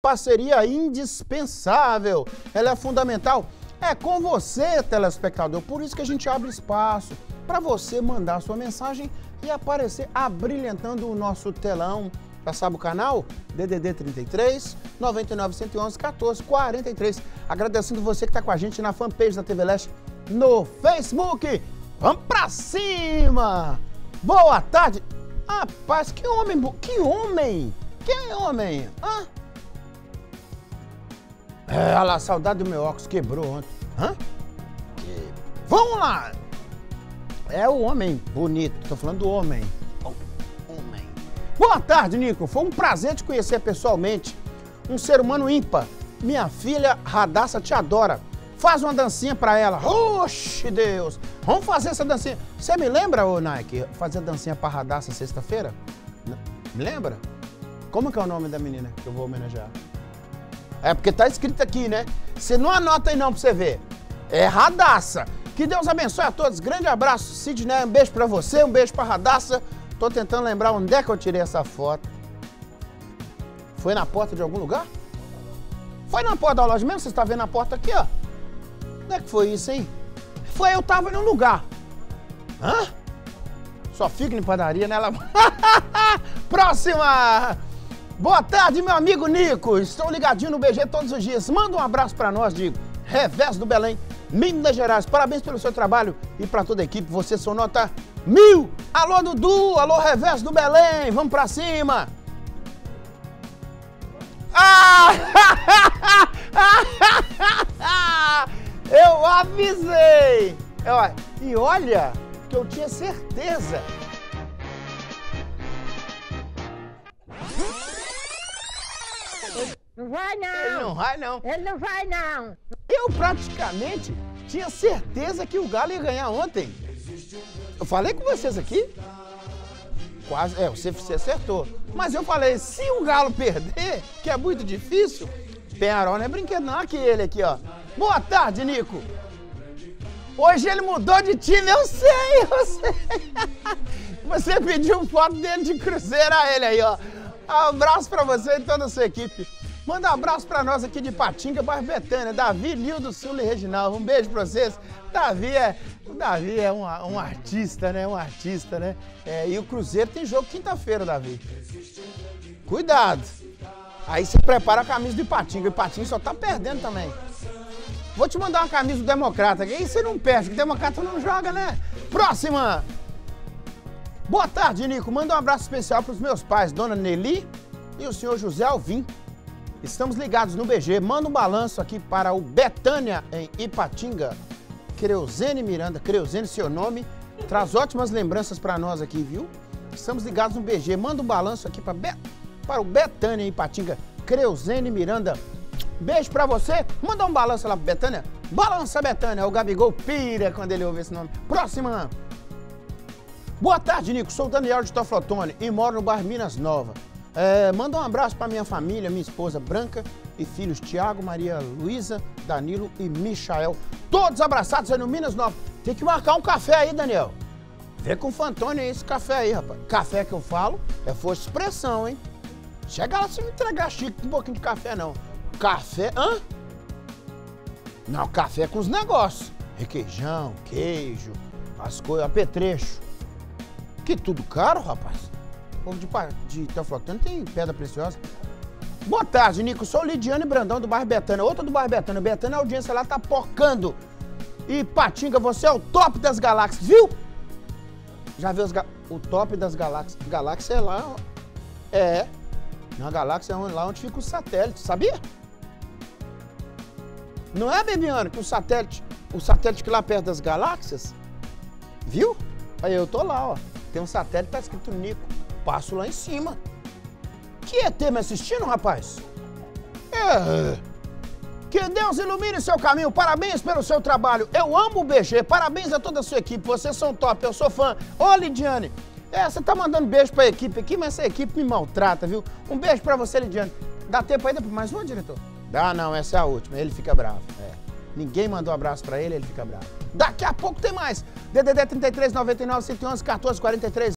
parceria indispensável, ela é fundamental. É com você, telespectador, por isso que a gente abre espaço para você mandar sua mensagem e aparecer abrilhantando o nosso telão. Já sabe o canal? DDD 33 99 111 14 43. Agradecendo você que está com a gente na fanpage da TV Leste no Facebook. Vamos pra cima! Boa tarde! Rapaz, que homem, que homem! Que homem? Hã? É, olha lá, saudade do meu óculos quebrou ontem. Hã? Que... Vamos lá! É o homem bonito, tô falando do homem. homem. Boa tarde, Nico. Foi um prazer te conhecer pessoalmente. Um ser humano ímpar. Minha filha Radassa te adora. Faz uma dancinha pra ela. Oxe, Deus! Vamos fazer essa dancinha. Você me lembra, ô Nike, fazer dancinha pra Radassa sexta-feira? Me lembra? Como que é o nome da menina que eu vou homenagear? É porque tá escrito aqui, né? Você não anota aí não pra você ver. É Radassa. Que Deus abençoe a todos. Grande abraço, Sidney. Um beijo pra você, um beijo pra Radassa. Tô tentando lembrar onde é que eu tirei essa foto. Foi na porta de algum lugar? Foi na porta da loja mesmo? Você está vendo a porta aqui, ó. Onde é que foi isso, hein? Foi, eu tava em um lugar. Hã? Só fica em padaria, né? Próxima! Boa tarde, meu amigo Nico. Estou ligadinho no BG todos os dias. Manda um abraço para nós de Revés do Belém, Minas Gerais. Parabéns pelo seu trabalho e para toda a equipe. Você são nota mil. Alô, Dudu. Alô, Revés do Belém. Vamos para cima. Ah! Eu avisei. E olha que eu tinha certeza Não vai não. Ele não vai não. Ele não vai não. Eu praticamente tinha certeza que o Galo ia ganhar ontem. Eu falei com vocês aqui. Quase, é, você, você acertou. Mas eu falei, se o Galo perder, que é muito difícil, Penharol não é brinquedo não, aqui ele aqui, ó. Boa tarde, Nico. Hoje ele mudou de time, eu sei, eu sei. Você pediu foto dele de cruzeiro a ele aí, ó. Abraço pra você e toda a sua equipe. Manda um abraço para nós aqui de Patinga, bairro Betânia, Davi, Nildo, Sul e Reginaldo. Um beijo para vocês. Davi é, o Davi é um, um artista, né? Um artista, né? É, e o Cruzeiro tem jogo quinta-feira, Davi. Cuidado. Aí você prepara a camisa do Ipatinga. O Ipatinga só tá perdendo também. Vou te mandar uma camisa do Democrata. Aí você não perde, que o Democrata não joga, né? Próxima! Boa tarde, Nico. Manda um abraço especial para os meus pais, Dona Nelly e o senhor José Alvim. Estamos ligados no BG. Manda um balanço aqui para o Betânia, em Ipatinga. Creuzene Miranda, Creuzene, seu nome, traz ótimas lembranças para nós aqui, viu? Estamos ligados no BG. Manda um balanço aqui para, Be para o Betânia, em Ipatinga. Creuzene Miranda. Beijo para você. Manda um balanço lá para Betânia. Balança, Betânia. O Gabigol pira quando ele ouve esse nome. Próxima. Boa tarde, Nico. Sou o Daniel de Toflotone e moro no bairro Minas Nova. É, manda um abraço para minha família, minha esposa Branca e filhos Tiago, Maria Luísa, Danilo e Michael. Todos abraçados aí no Minas Nova. Tem que marcar um café aí, Daniel. Vê com o Fantônio esse café aí, rapaz. Café que eu falo é força de expressão, hein? Chega lá se me entregar chique com um pouquinho de café, não. Café, hã? Não, café com os negócios. Requeijão, queijo, as coisas, apetrecho. Que tudo caro, rapaz povo de, de Teoflotano tem pedra preciosa. Boa tarde, Nico. Sou Lidiane Brandão do bairro Betânia. Outra do bairro Betânia. Betânia, a audiência lá tá pocando. E Patinga, você é o top das galáxias, viu? Já viu ga... o top das galáxias? Galáxia é lá. É. Na galáxia é lá onde fica o satélite, sabia? Não é, Bebiano, que o satélite, o satélite que lá perto das galáxias, viu? Aí eu tô lá, ó. Tem um satélite, tá escrito Nico passo lá em cima. Que ET me assistindo, rapaz? É. Que Deus ilumine seu caminho. Parabéns pelo seu trabalho. Eu amo o BG. Parabéns a toda a sua equipe. Vocês são top. Eu sou fã. Ô, Lidiane. É, você tá mandando beijo pra equipe aqui, mas essa equipe me maltrata, viu? Um beijo pra você, Lidiane. Dá tempo ainda pra mais uma, diretor? Dá não, essa é a última. Ele fica bravo. É. Ninguém mandou um abraço pra ele, ele fica bravo. Daqui a pouco tem mais. DDD 33 99 111 14 43.